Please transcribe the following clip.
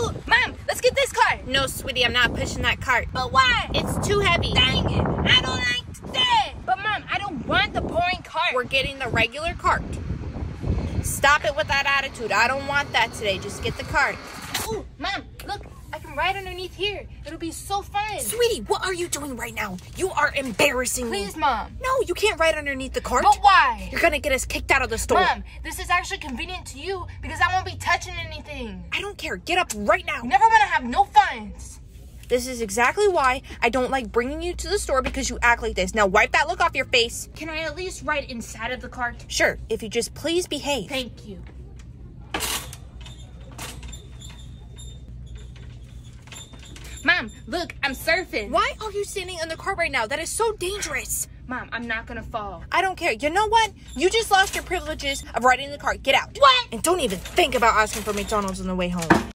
Ooh, Mom, let's get this cart. No, sweetie, I'm not pushing that cart. But why? It's too heavy. Dang it, I don't like that. But Mom, I don't want the boring cart. We're getting the regular cart. Stop it with that attitude. I don't want that today. Just get the cart. Ooh, Mom, look, I can ride underneath here. It'll be so fun. Sweetie, what are you doing right now? You are embarrassing Please, me. Please, Mom. No, you can't ride underneath the cart. But why? You're gonna get us kicked out of the store. Mom, this is actually convenient to you because I won't be touching anything. I don't care. Get up right now. Never want to have no funs. This is exactly why I don't like bringing you to the store because you act like this. Now wipe that look off your face. Can I at least ride inside of the cart? Sure, if you just please behave. Thank you. Mom, look, I'm surfing. Why are you standing in the cart right now? That is so dangerous. Mom, I'm not gonna fall. I don't care. You know what? You just lost your privileges of riding in the cart. Get out. What? And don't even think about asking for McDonald's on the way home.